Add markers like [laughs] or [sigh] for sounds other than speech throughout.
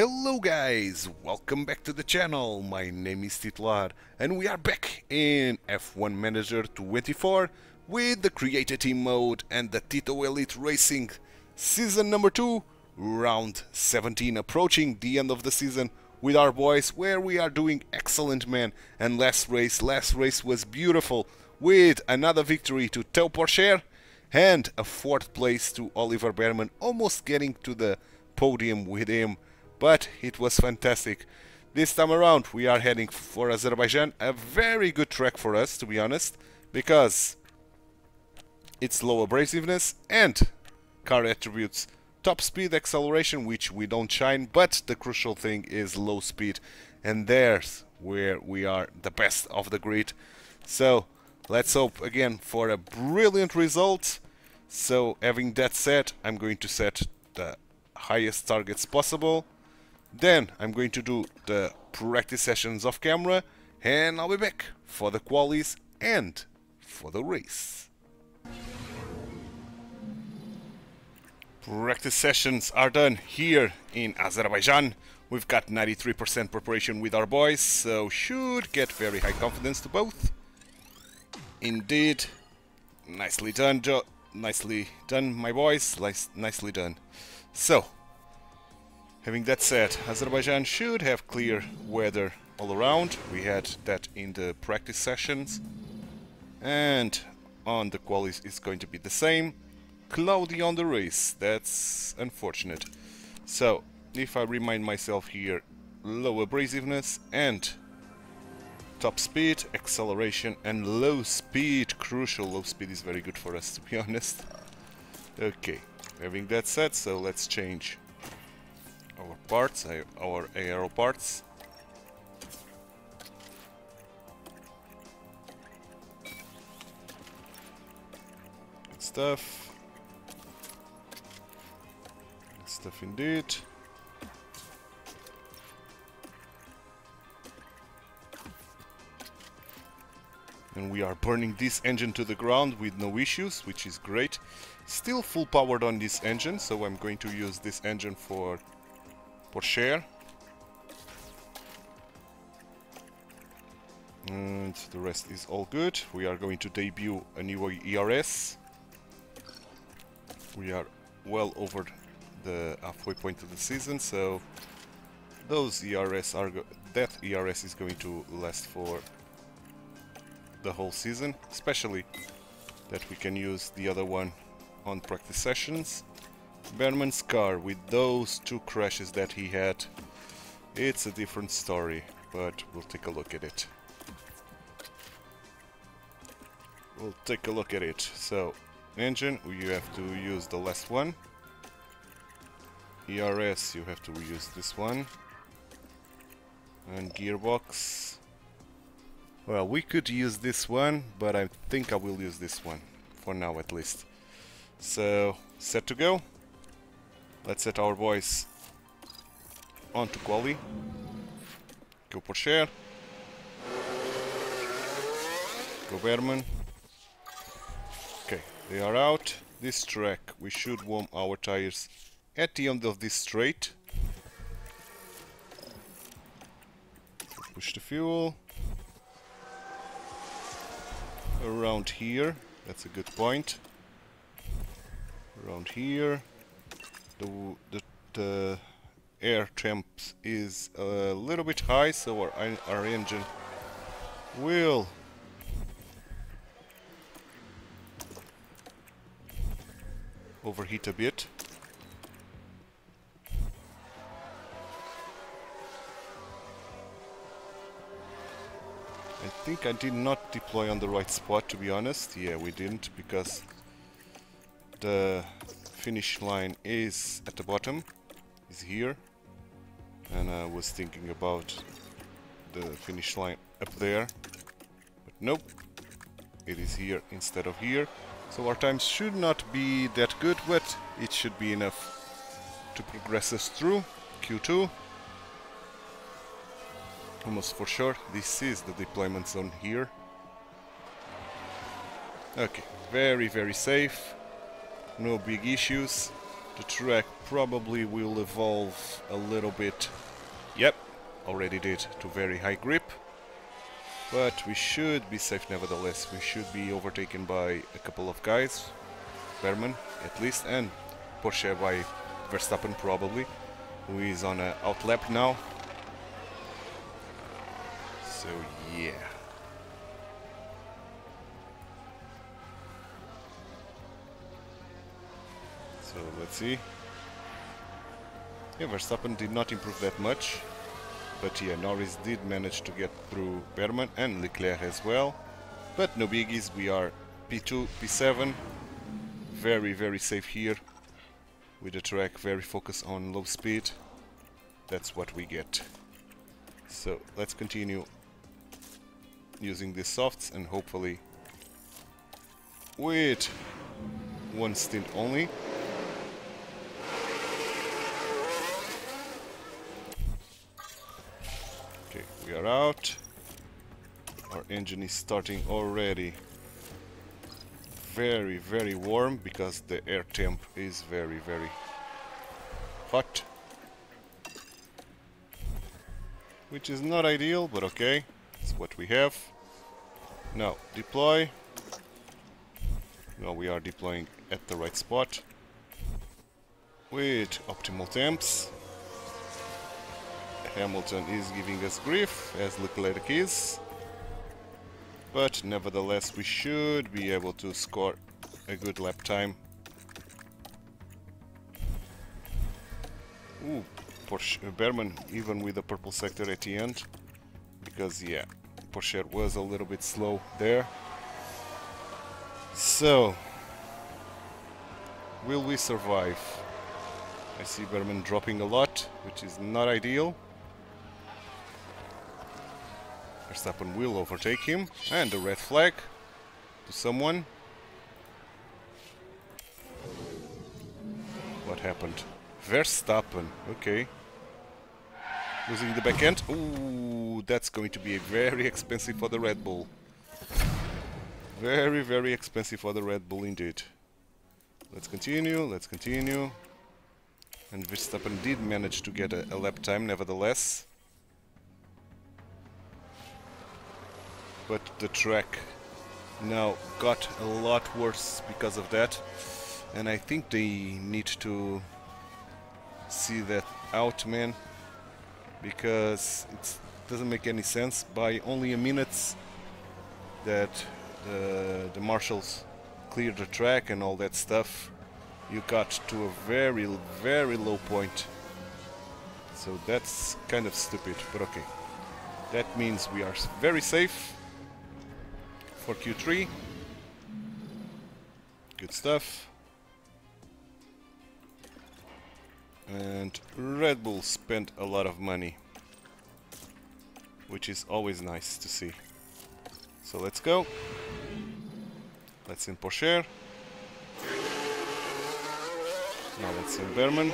Hello guys, welcome back to the channel, my name is Titular and we are back in F1 Manager 24 with the Create a Team mode and the TituElite Racing. Season number 2, round 17 approaching the end of the season with our boys where we are doing excellent man. And last race, last race was beautiful with another victory to Théo Pourchaire and a fourth place to Oliver Bearman almost getting to the podium with him but it was fantastic. This time around we are heading for Azerbaijan, a very good track for us to be honest, because it's low abrasiveness and car attributes. Top speed acceleration which we don't shine but the crucial thing is low speed. And there's where we are the best of the grid. So let's hope again for a brilliant result. So having that said I'm going to set the highest targets possible then I'm going to do the practice sessions off camera and I'll be back for the qualies and for the race. Practice sessions are done here in Azerbaijan. We've got 93% preparation with our boys, so should get very high confidence to both. Indeed. Nicely done, jo nicely done, my boys. Nice nicely done. So, Having that said, Azerbaijan should have clear weather all around. We had that in the practice sessions. And on the qualies it's going to be the same. Cloudy on the race, that's unfortunate. So, if I remind myself here, low abrasiveness and top speed, acceleration and low speed, crucial low speed is very good for us to be [laughs] honest. Okay, having that said, so let's change our parts, our aero parts. Good stuff. Good stuff indeed. and we are burning this engine to the ground with no issues, which is great. Still full powered on this engine, so I'm going to use this engine for Pourchaire. And the rest is all good. We are going to debut a new ERS. We are well over the halfway point of the season, so those ERS are that ERS is going to last for the whole season, especially that we can use the other one on practice sessions. Bearman's car with those two crashes that he had, it's a different story, but we'll take a look at it. We'll take a look at it. So, engine, you have to use the last one. ERS, you have to use this one. And gearbox. Well, we could use this one, but I think I will use this one. For now, at least. So, set to go. Let's set our boys onto quali. Go Pourchaire. Go Bearman. Okay, they are out. This track, we should warm our tires at the end of this straight. Push the fuel. Around here, that's a good point. Around here the, the, the air temp is a little bit high, so our, our engine will overheat a bit. I think I did not deploy on the right spot to be honest. Yeah, we didn't because the finish line is at the bottom, is here. And I was thinking about the finish line up there. But nope, it is here instead of here. So our times should not be that good, but it should be enough to progress us through. Q2. Almost for sure, this is the deployment zone here. Okay, very, very safe no big issues. The track probably will evolve a little bit. Yep, already did to very high grip. But we should be safe nevertheless. We should be overtaken by a couple of guys. Bearman at least and Pourchaire by Verstappen probably who is on a outlap now. So yeah. So let's see. Yeah, Verstappen did not improve that much. But yeah, Norris did manage to get through Bearman and Leclerc as well. But no biggies, we are P2, P7. Very, very safe here. With the track very focused on low speed. That's what we get. So let's continue using the softs and hopefully Wait! one stint only Okay, we are out. Our engine is starting already very, very warm because the air temp is very, very hot. Which is not ideal, but okay. It's what we have. Now, deploy. Now we are deploying at the right spot with optimal temps. Hamilton is giving us grief, as Leclerc is. But nevertheless, we should be able to score a good lap time. Ooh, Pourchaire, uh, Bearman even with the purple sector at the end. Because, yeah, Pourchaire was a little bit slow there. So, will we survive? I see Bearman dropping a lot, which is not ideal. Verstappen will overtake him. And a red flag to someone. What happened? Verstappen, okay. Losing the back end. Ooh, that's going to be very expensive for the Red Bull. Very, very expensive for the Red Bull indeed. Let's continue, let's continue. And Verstappen did manage to get a, a lap time nevertheless. But the track now got a lot worse because of that. And I think they need to see that out man because it doesn't make any sense. By only a minute that the, the marshals cleared the track and all that stuff you got to a very very low point. So that's kind of stupid but okay. That means we are very safe for Q3. Good stuff. And Red Bull spent a lot of money. Which is always nice to see. So let's go. Let's in Pourchaire. Now let's in Bearman.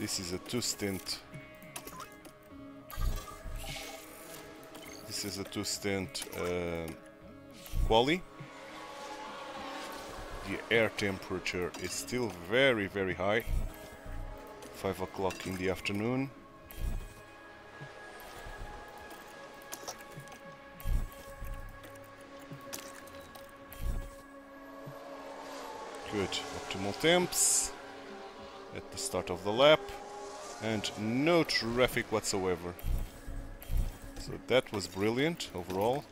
This is a two This is a two stint uh, quali. The air temperature is still very, very high. 5 o'clock in the afternoon. Good, optimal temps at the start of the lap and no traffic whatsoever. So that was brilliant overall.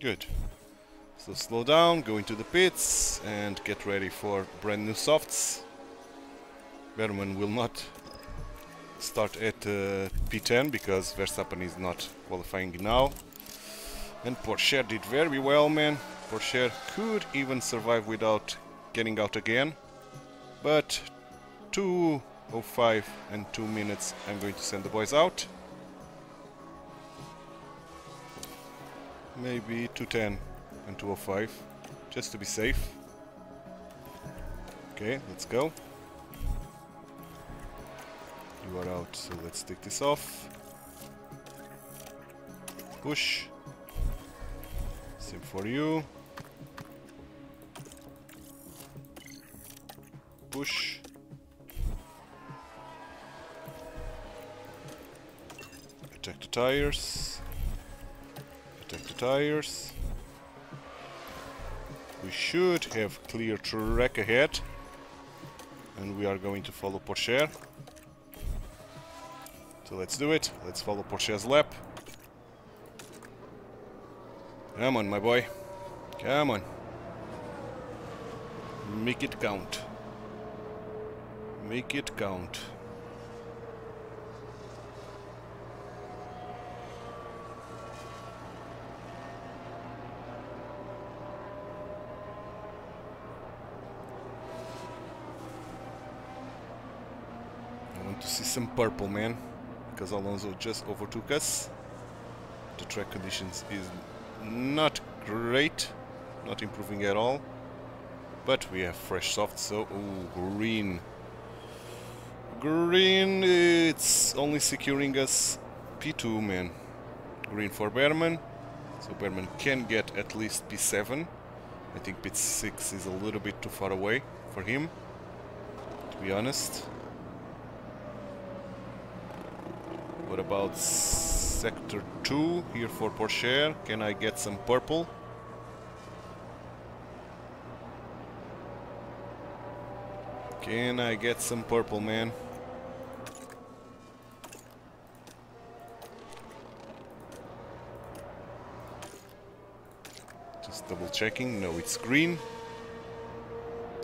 Good. So slow down, go into the pits and get ready for brand new softs. Bearman will not start at uh, P10 because Verstappen is not qualifying now. And Pourchaire did very well, man. Pourchaire could even survive without getting out again. But 2.05 and 2 minutes I'm going to send the boys out. Maybe 2.10 and 2.05 just to be safe. Okay, let's go. You are out, so let's take this off. Push. Same for you. Attack the tires. Attack the tires. We should have clear track ahead. And we are going to follow Pourchaire. So let's do it. Let's follow Pourchaire's lap. Come on, my boy. Come on. Make it count. Make it count. I want to see some purple, man. Because Alonso just overtook us. The track conditions is not great. Not improving at all. But we have fresh soft, so... Ooh, green. Green, it's only securing us P2, man. Green for Bearman. So Bearman can get at least P7. I think P6 is a little bit too far away for him, to be honest. What about sector 2 here for Pourchaire? Can I get some purple? Can I get some purple, man? Just double checking. No, it's green.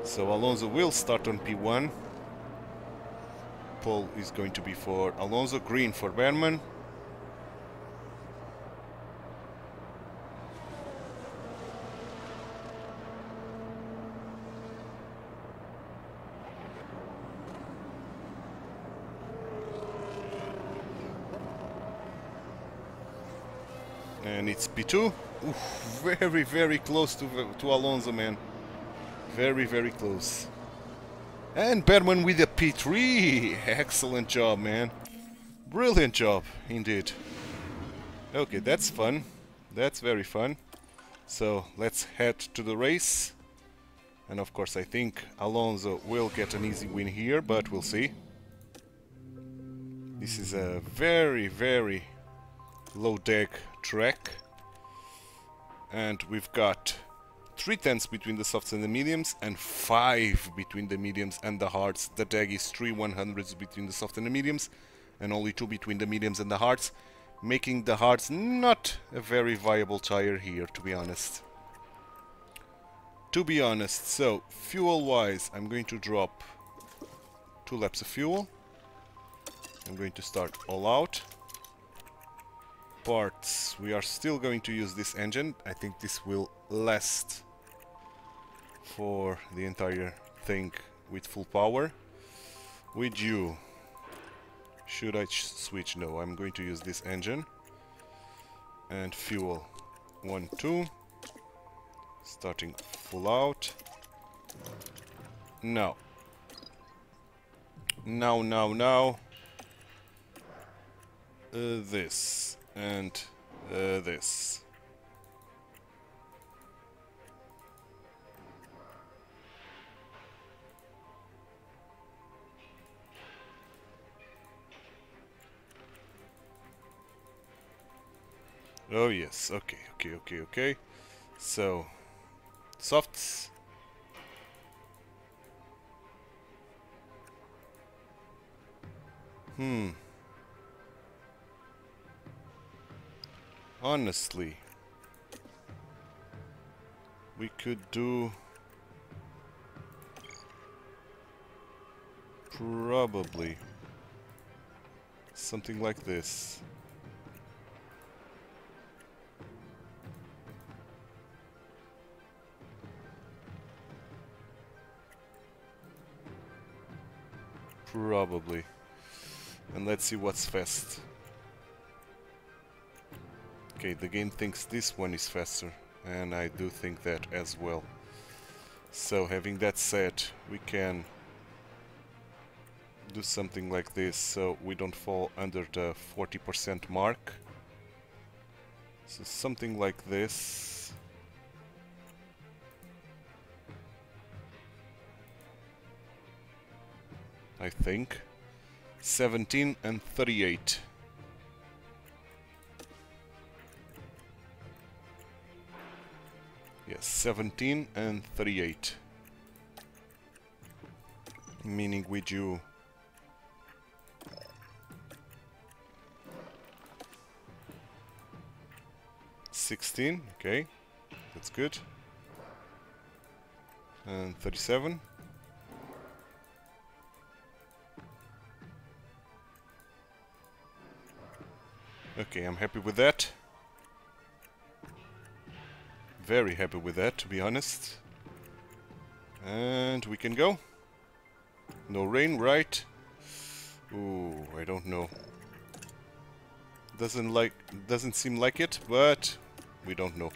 So Alonso will start on P1. Pole is going to be for Alonso, green for Bearman. And it's P2. Very, very close to, to Alonso, man. Very, very close. And Bearman with a P3. Excellent job, man. Brilliant job, indeed. Okay, that's fun. That's very fun. So let's head to the race. And of course, I think Alonso will get an easy win here, but we'll see. This is a very, very low deg track. And we've got 3 tenths between the softs and the mediums, and 5 between the mediums and the hards. The tag is 3 100s between the soft and the mediums, and only 2 between the mediums and the hards, making the hards not a very viable tire here, to be honest. To be honest, so, fuel-wise, I'm going to drop 2 laps of fuel. I'm going to start all out parts. We are still going to use this engine. I think this will last for the entire thing with full power. With you, should I switch? No, I'm going to use this engine. And fuel. One, two. Starting full out. Now. Now, now, now. Uh, this and uh, this. Oh yes, okay, okay, okay, okay. So, softs. Hmm. Honestly, we could do probably something like this. Probably. And let's see what's fast. Okay, the game thinks this one is faster, and I do think that as well. So, having that said, we can do something like this so we don't fall under the 40% mark. So something like this. I think. 17 and 38. Yes, 17 and 38. Meaning we do 16, okay, that's good. And 37. Okay, I'm happy with that. Very happy with that, to be honest. And we can go. No rain, right? Ooh, I don't know. Doesn't like, doesn't seem like it, but we don't know.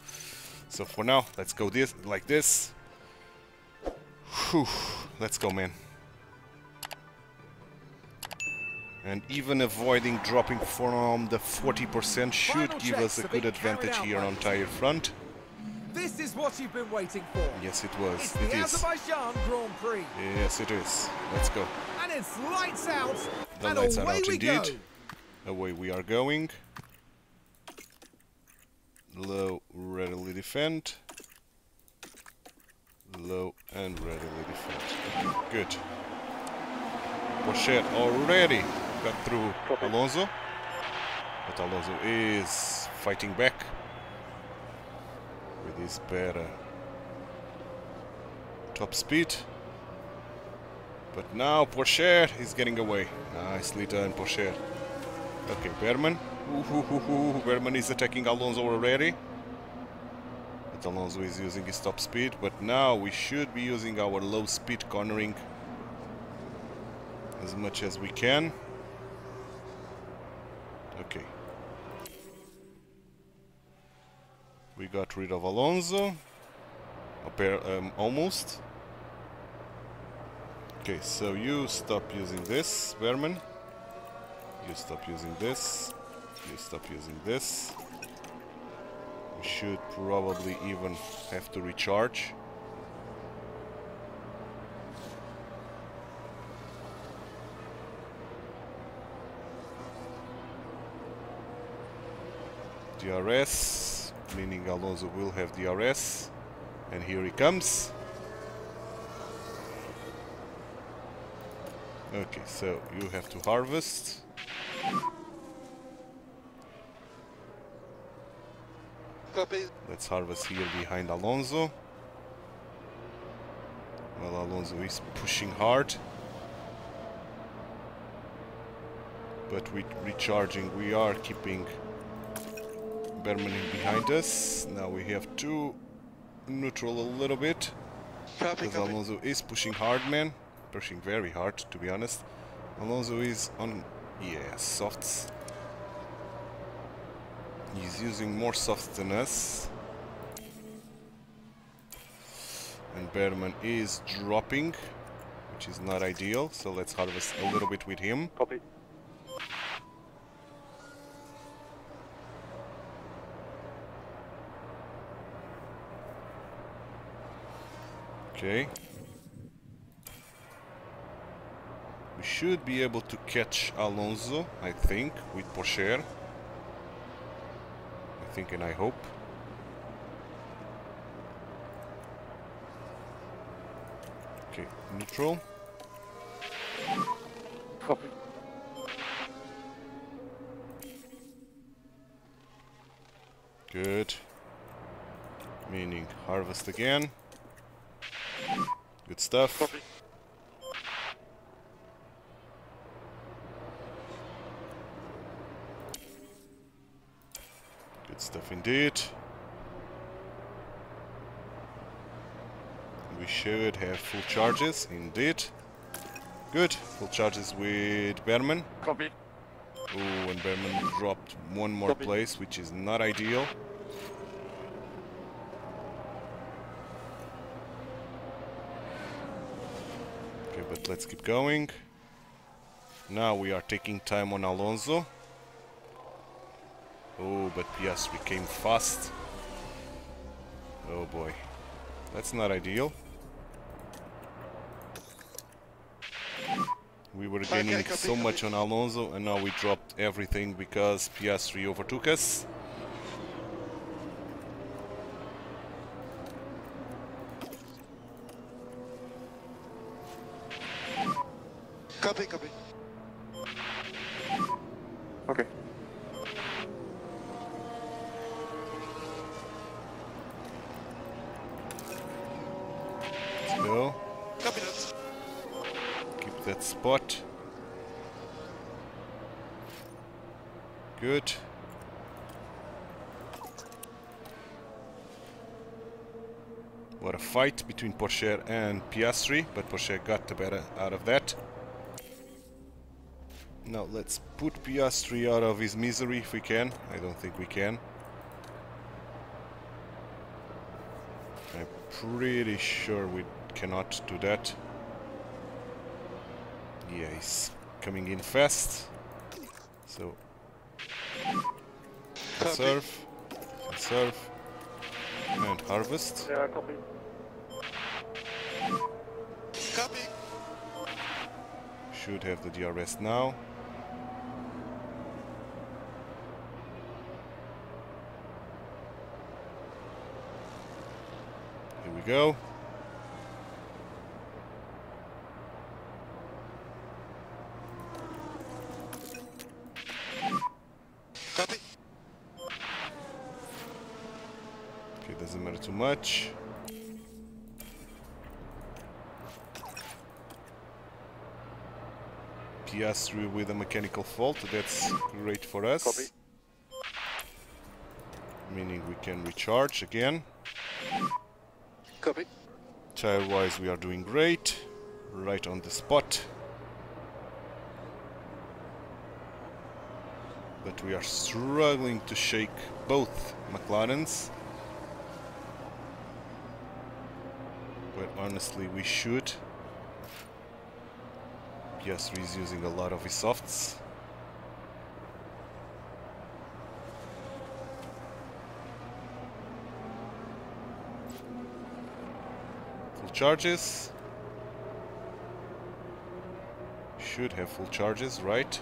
So for now, let's go this like this. Whew, let's go, man. And even avoiding dropping from the 40% should give us a good advantage here on tire front. This is what you've been waiting for. Yes, it was. It's it the is. Azerbaijan Grand Prix. Yes, it is. Let's go. And it's lights out. The and lights are away out we indeed. go. Away we are going. Low, readily defend. Low and readily defend. Good. Pourchaire already got through Alonso. But Alonso is fighting back his better uh, top speed. But now Pourchaire is getting away. Nicely done, Pourchaire. Okay, Bearman. Bearman is attacking Alonso already. But Alonso is using his top speed. But now we should be using our low speed cornering as much as we can. Okay. We got rid of Alonso. Appar- Um, almost. Okay, so you stop using this, Bearman. You stop using this. You stop using this. We should probably even have to recharge. DRS, meaning Alonso will have DRS. And here he comes. Okay, so you have to harvest. Copy. Let's harvest here behind Alonso. Well, Alonso is pushing hard. But with recharging, we are keeping Bearman in behind us. Now we have to neutral a little bit. Copy, Because copy. Alonso is pushing hard, man. Pushing very hard, to be honest. Alonso is on, yeah, softs. He's using more softs than us. And Bearman is dropping, which is not ideal. So let's harvest a little bit with him. Copy. Okay. We should be able to catch Alonso, I think, with Pourchaire. I think and I hope. Okay, neutral. Copy. Good. Meaning harvest again. Good stuff. Copy. Good stuff indeed. We should have full charges, indeed. Good, full charges with Bearman. Copy. Oh, and Bearman dropped one more Copy. place, which is not ideal. Let's keep going. Now we are taking time on Alonso. Oh, but yes, we came fast. Oh boy. That's not ideal. We were gaining so much on Alonso and now we dropped everything because Piastri overtook us. Spot. Good. What a fight between Pourchaire and Piastri, but Pourchaire got the better out of that. Now let's put Piastri out of his misery if we can. I don't think we can. I'm pretty sure we cannot do that. Yeah, he's coming in fast. So, conserve, conserve, and harvest. Yeah, copy. Copy. Should have the DRS now. Here we go. Copy. Okay, doesn't matter too much. Piastri with a mechanical fault, that's great for us. Copy. Meaning we can recharge again. Copy. Tire-wise we are doing great. Right on the spot. But we are struggling to shake both McLarens. But honestly we should. Piastri is using a lot of his softs. Full charges. Should have full charges, right?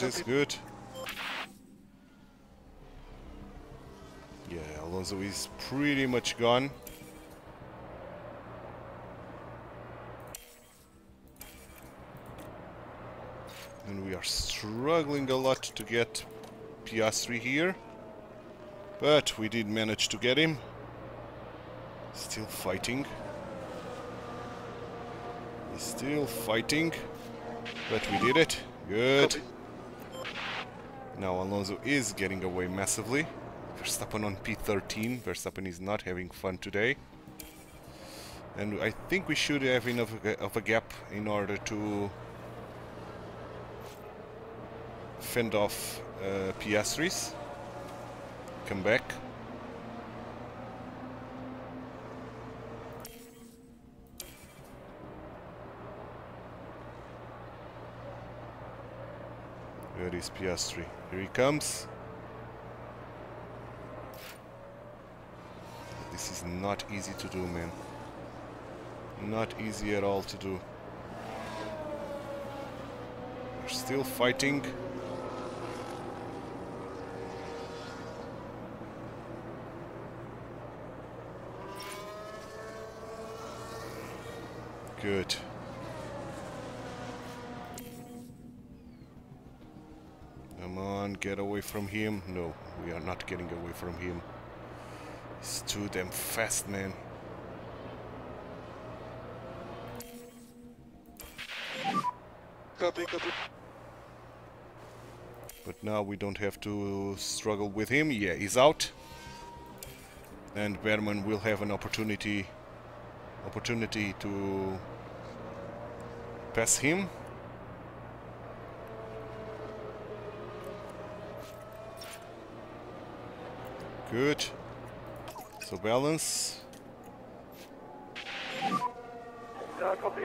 Charges, copy. good. Yeah, Alonso is pretty much gone. And we are struggling a lot to get Piastri here. But we did manage to get him. Still fighting. He's still fighting. But we did it. Good. Copy. Now Alonso is getting away massively. Verstappen on P13. Verstappen is not having fun today. And I think we should have enough of a- gap in order to fend off uh, Piastris. Come back. Piastri? Here he comes. This is not easy to do, man. Not easy at all to do. We're still fighting. Good. Get away from him. No, we are not getting away from him. He's too damn fast, man. Copy, copy. But now we don't have to struggle with him. Yeah, he's out. And Bearman will have an opportunity opportunity to pass him. Good. So balance. Uh, copy.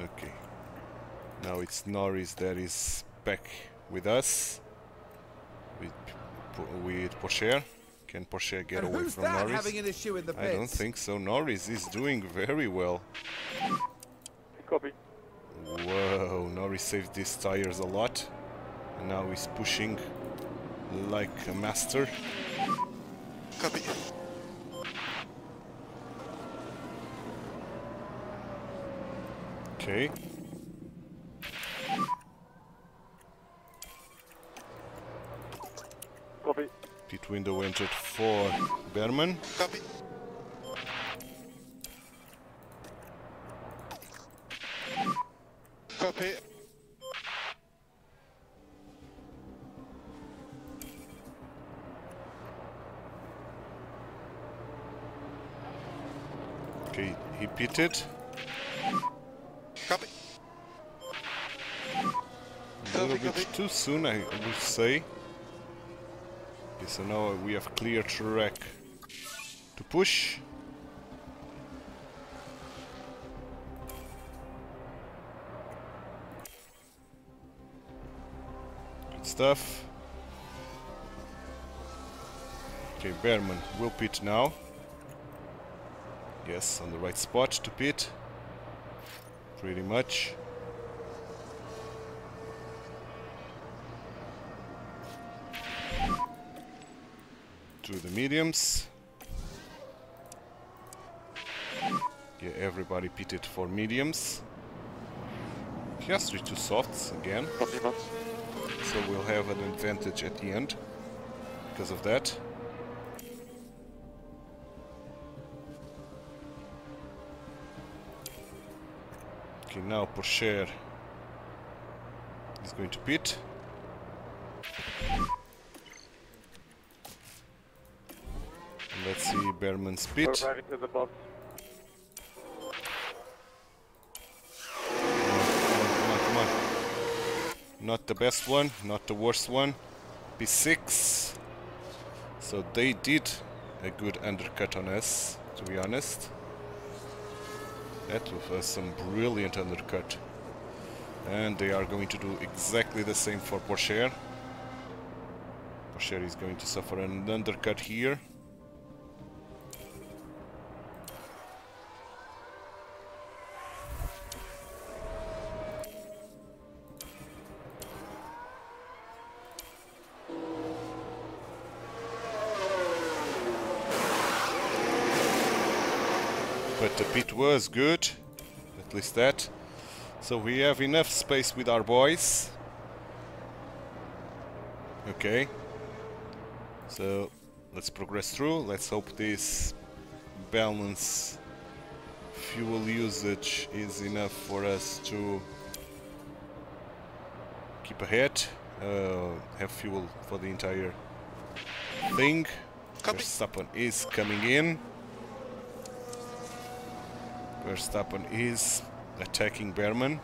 Okay. Now it's Norris that is back with us. With with Pourchaire. Can Pourchaire get and away from that Norris? having an issue in the? I don't think so. Norris is doing very well. Whoa, saved these tires a lot. And now he's pushing like a master. Copy. Okay. Copy. Pit window entered for Bearman. Copy. Copy. He pitted. Copy. A little Copy, bit copy. too soon, I would say. Okay, so now we have clear track to push. Good stuff. Okay, Bearman will pit now. Yes, on the right spot to pit. Pretty much. to the mediums. Yeah, everybody pitted for mediums. He has three two softs again, so we'll have an advantage at the end because of that. Okay, now Pourchaire is going to pit. Let's see Bearman's pit. We're arriving to the box. Come on, come on. Not the best one, not the worst one. P6. So they did a good undercut on us, to be honest. That was uh, some brilliant undercut. And they are going to do exactly the same for Pourchaire. Pourchaire is going to suffer an undercut here. But the pit was good, at least that. So we have enough space with our boys. Okay. So let's progress through. Let's hope this balance fuel usage is enough for us to keep ahead. Uh, have fuel for the entire thing. Verstappen is coming in. Verstappen is attacking Bearman.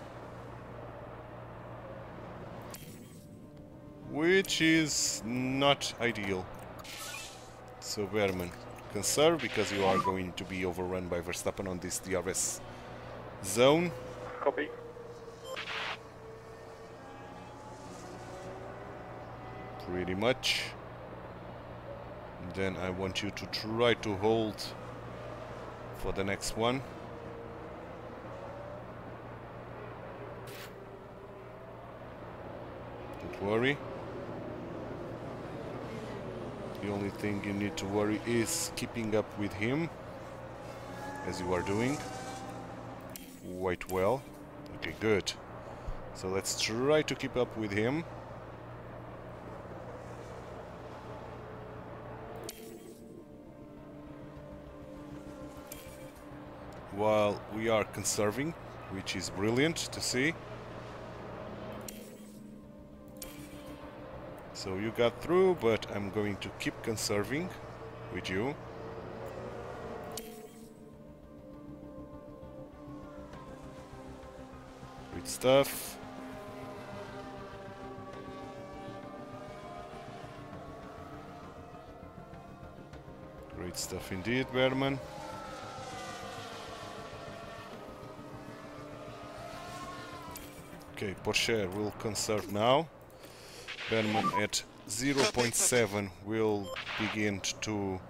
Which is not ideal. So Bearman, conserve because you are going to be overrun by Verstappen on this DRS zone. Copy. Pretty much. Then I want you to try to hold for the next one. Worry. The only thing you need to worry is keeping up with him, as you are doing. Quite well. Okay, good. So let's try to keep up with him. While we are conserving, which is brilliant to see. So you got through, but I'm going to keep conserving with you. Good stuff. Great stuff indeed, Bearman. Okay, Pourchaire will conserve now. Bearman at 0.7 will begin to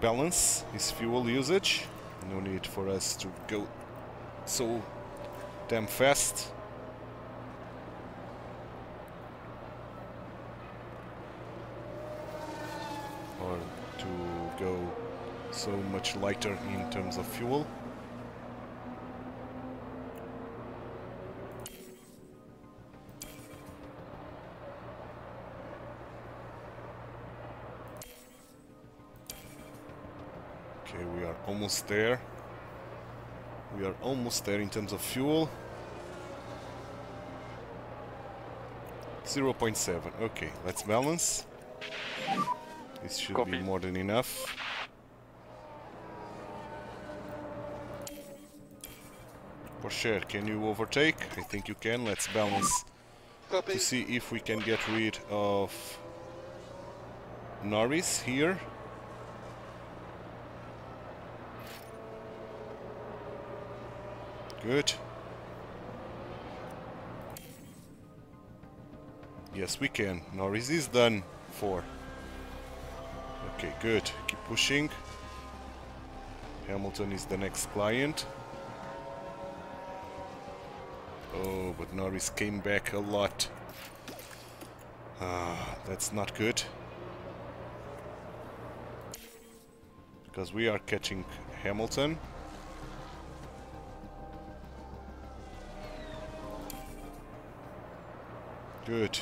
balance his fuel usage. No need for us to go so damn fast. Or to go so much lighter in terms of fuel. Almost there. We are almost there in terms of fuel. 0.7. Okay, let's balance. This should be more than enough. For sure, can you overtake? I think you can. Let's balance Copy. to see if we can get rid of Norris here. Good. Yes, we can. Norris is done. Four. Okay, good. Keep pushing. Hamilton is the next client. Oh, but Norris came back a lot. Ah, that's not good. Because we are catching Hamilton. Good.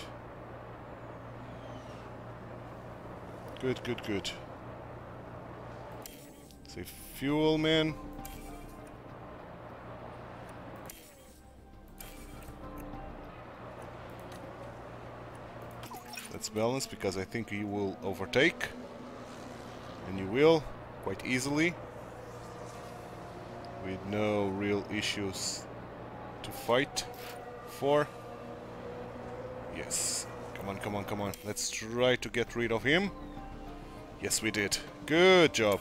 Good, good, good. Save fuel, man. Let's balance because I think you will overtake. And you will, quite easily. With no real issues to fight for. Yes. Come on, come on, come on. Let's try to get rid of him. Yes, we did. Good job.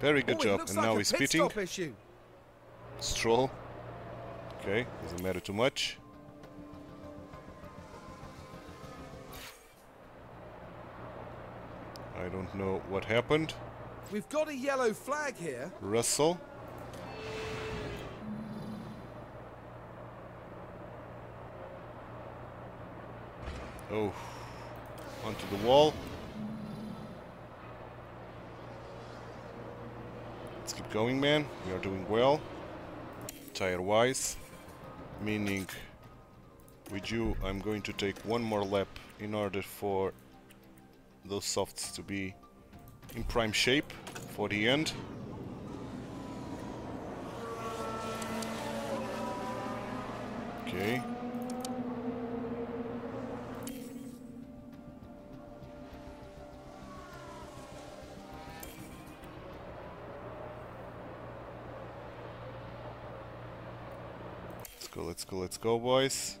Very good Oh, job. And like now he's pit pitting. issue. Stroll. Okay, doesn't matter too much. I don't know what happened. We've got a yellow flag here. Russell. Oh, onto the wall. Let's keep going, man. We are doing well. Tire wise, meaning with you, I'm going to take one more lap in order for those softs to be in prime shape for the end. Okay. Go, let's go, boys.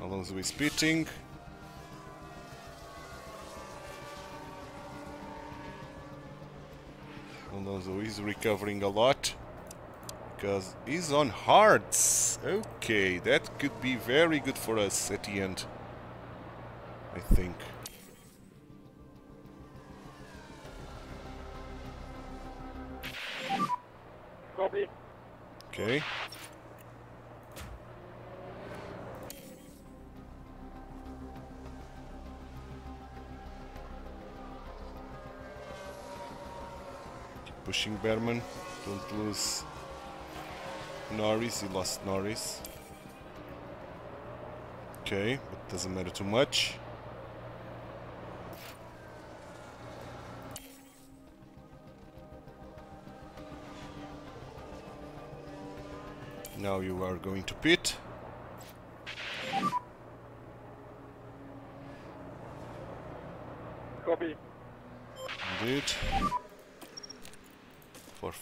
Alonso is pitting. Alonso is recovering a lot. Because he's on hards. Okay, that could be very good for us at the end. I think. Copy. Okay. Pushing Bearman. Don't lose Norris. He lost Norris. Okay, but doesn't matter too much. Now you are going to pit.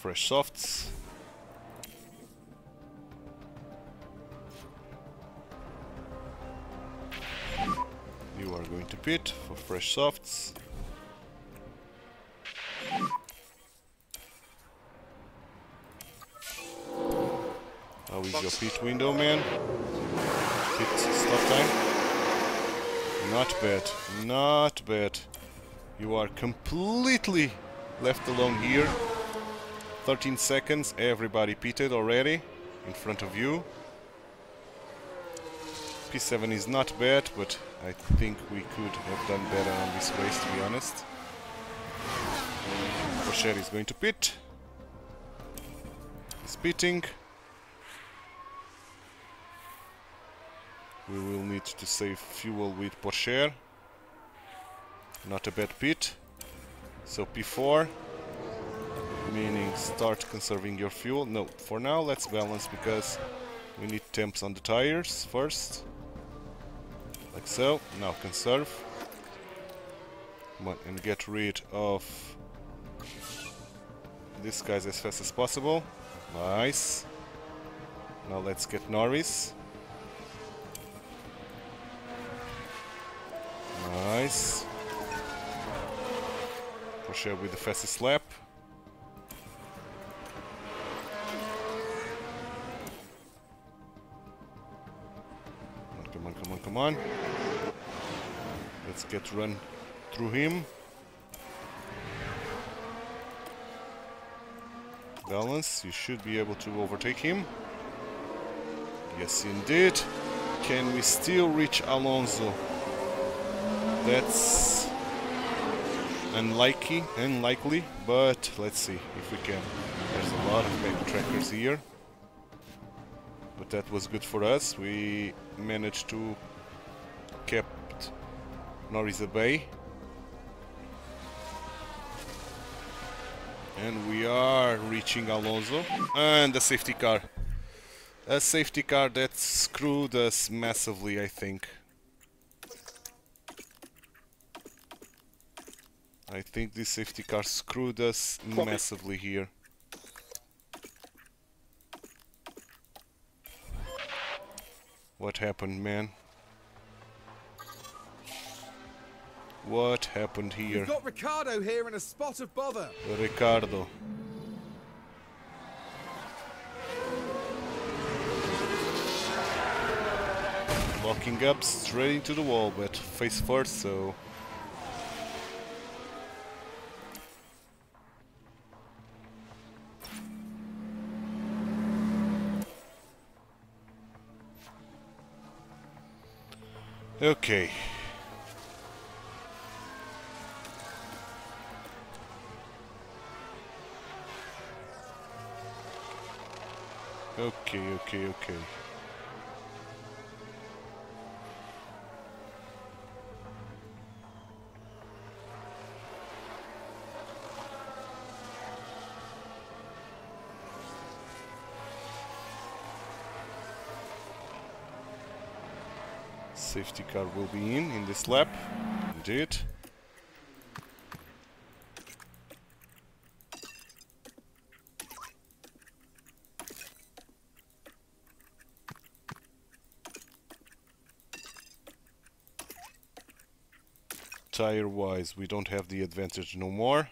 fresh softs. You are going to pit for fresh softs. How is your pit window, man? Pit stop time? Not bad, not bad. You are completely left alone here. 13 seconds, everybody pitted already in front of you. P7 is not bad, but I think we could have done better on this race, to be honest. Pourchaire is going to pit. He's pitting. We will need to save fuel with Pourchaire. Not a bad pit. So P4, meaning start conserving your fuel. No, for now let's balance because we need temps on the tires first. Like so. Now conserve. Come on, and get rid of these guys as fast as possible. Nice. Now let's get Norris. Nice. Pourchaire with the fastest lap. Come on. Let's get run through him. Balance, you should be able to overtake him. Yes, indeed. Can we still reach Alonso? That's unlikely, unlikely, but let's see if we can. There's a lot of backtrackers here. But that was good for us. We managed to kept Norris at bay. And we are reaching Alonso. And the safety car. A safety car that screwed us massively, I think. I think this safety car screwed us massively here. What happened, man? What happened here? We've got Ricciardo here in a spot of bother. Ricciardo. Locking up straight into the wall, but face first, so... Okay. Okay, okay, okay. Safety car will be in in this lap. Indeed. Tire wise, we don't have the advantage no more.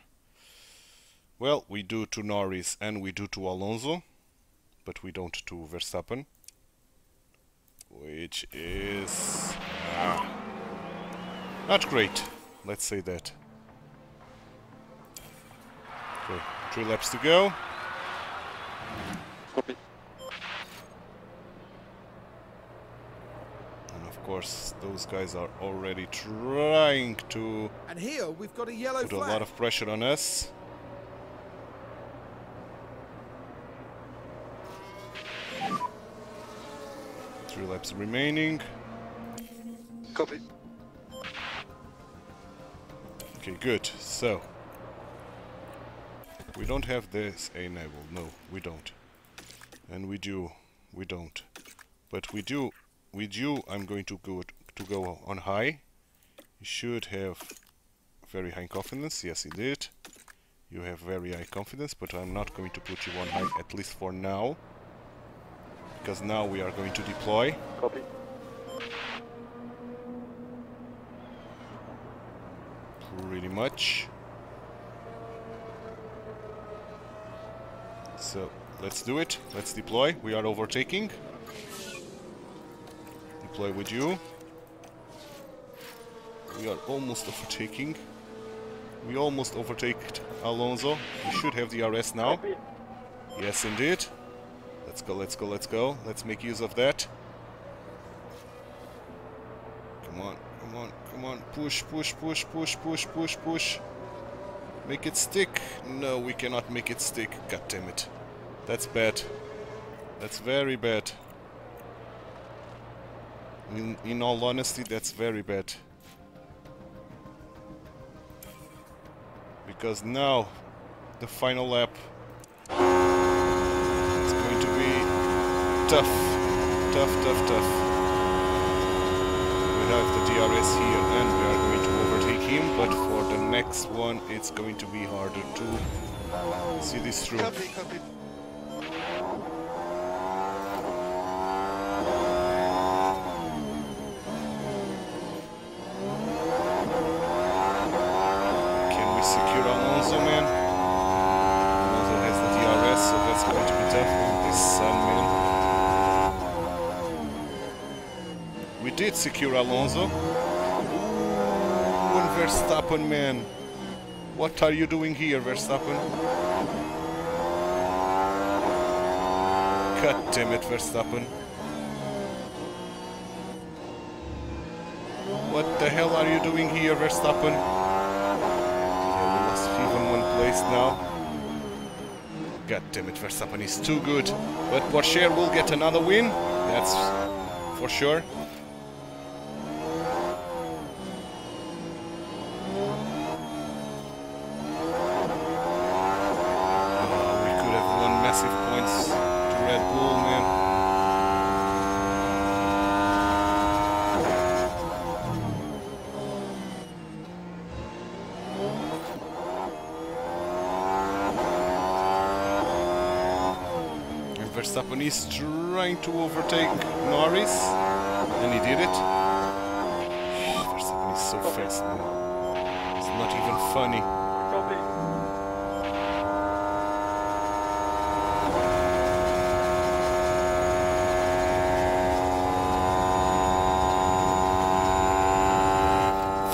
Well, we do to Norris and we do to Alonso, but we don't to Verstappen which is ah, not great. Let's say that. Okay, three laps to go. Copy. And of course, those guys are already trying to And here we've got a yellow put a lot of pressure on us. Three laps remaining. Copy. Okay, good. So, we don't have this enabled. No, we don't. And we do. We don't. But we do. With you, I'm going to go to go on high. You should have very high confidence. Yes, you did You have very high confidence, but I'm not going to put you on high, at least for now. Because now we are going to deploy. Copy. pretty much. So let's do it. Let's deploy. We are overtaking. Deploy with you. We are almost overtaking. We almost overtaked Alonso. We should have the RS now. Yes, indeed. Let's go, let's go, let's go. Let's make use of that. Come on, come on, come on. Push, push, push, push, push, push, push. Make it stick. No, we cannot make it stick. God damn it. That's bad. That's very bad. In, in all honesty, that's very bad. Because now, the final lap it's going to be tough. Tough, tough, tough. We have the DRS here and we are going to overtake him, but for the next one it's going to be harder to see this through. Copy, copy. Can we secure Alonso, man? Alonso has the DRS, so that's going to be tough with this sun, man. We did secure Alonso. Ooh, and Verstappen, man. What are you doing here, Verstappen? God damn it, Verstappen. What the hell are you doing here, Verstappen? Yeah, we lost even one place now. God damn it, Verstappen is too good. But Pourchaire will get another win. That's for sure. Verstappen is trying to overtake Norris, and he did it. Verstappen is so fast. It's not even funny.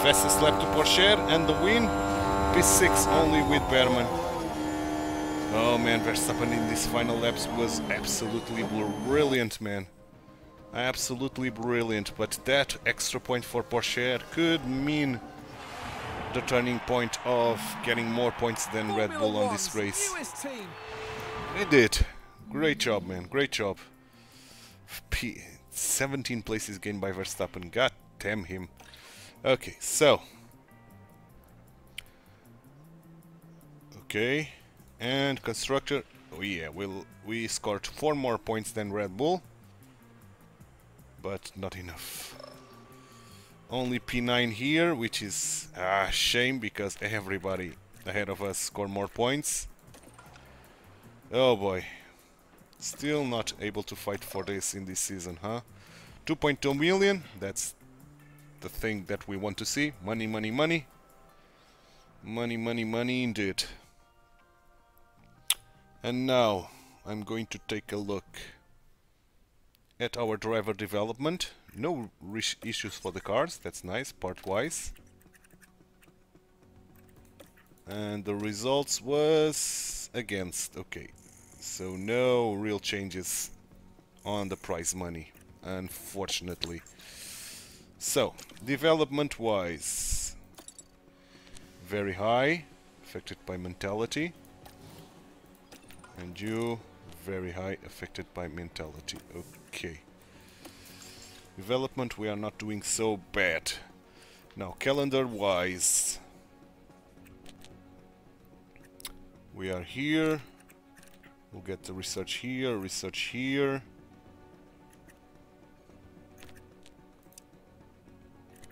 Fastest lap to Pourchaire and the win. P6 only with Bearman. Oh man, Verstappen in these final laps was absolutely brilliant, man. Absolutely brilliant. But that extra point for Pourchaire could mean the turning point of getting more points than Red Bull on this race. It did. Great job, man. Great job. P 17 places gained by Verstappen. God damn him. Okay, so. Okay. And constructor. Oh yeah, we'll, we scored four more points than Red Bull. But not enough. Only P9 here, which is a shame because everybody ahead of us scored more points. Oh boy. Still not able to fight for this in this season, huh? 2.2 million, that's the thing that we want to see. Money, money, money. Money, money, money indeed. And now I'm going to take a look at our driver development. No issues for the cars, that's nice, part-wise. And the results was against, okay. So no real changes on the prize money, unfortunately. So, development-wise, very high, affected by mentality. And you, very high, affected by mentality. Okay. Development, we are not doing so bad. Now, calendar-wise, we are here. We'll get the research here, research here.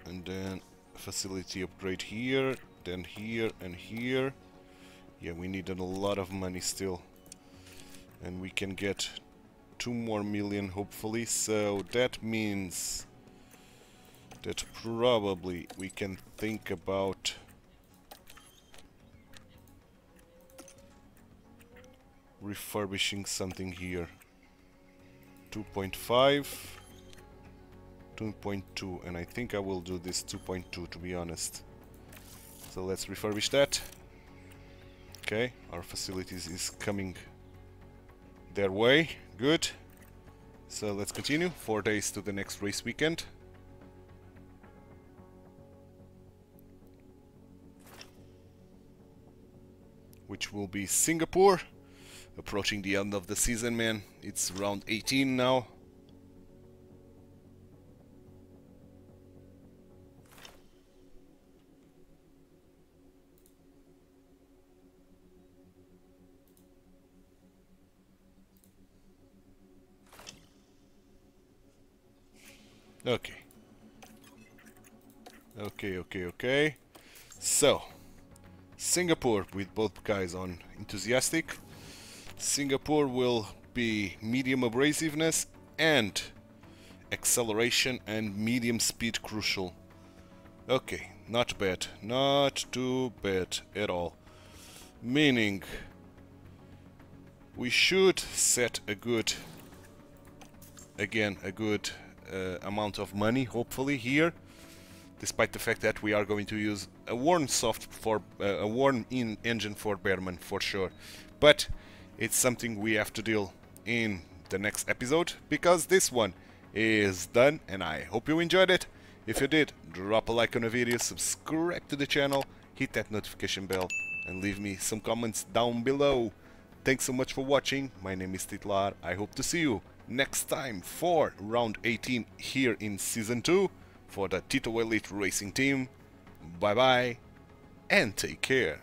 And then facility upgrade here, then here and here. Yeah, we need a lot of money still and we can get two more million hopefully. So that means that probably we can think about refurbishing something here. 2.5 2.2 and I think I will do this 2.2 to be honest. So let's refurbish that. Okay our facilities is coming their way. Good. So let's continue. Four days to the next race weekend. Which will be Singapore. Approaching the end of the season, man. It's round 18 now. Okay. Okay, okay, okay. So, Singapore with both guys on enthusiastic. Singapore will be medium abrasiveness and acceleration and medium speed crucial. Okay, not bad. Not too bad at all. Meaning we should set a good again a good amount of money hopefully here despite the fact that we are going to use a warm soft for uh, a warm in engine for Bearman for sure. But it's something we have to deal in the next episode because this one is done and I hope you enjoyed it. If you did drop a like on the video subscribe to the channel hit that notification bell and leave me some comments down below. Thanks so much for watching. My name is Titlar. I hope to see you next time for round 18 here in season 2 for the TituElite Racing Team. Bye bye and take care.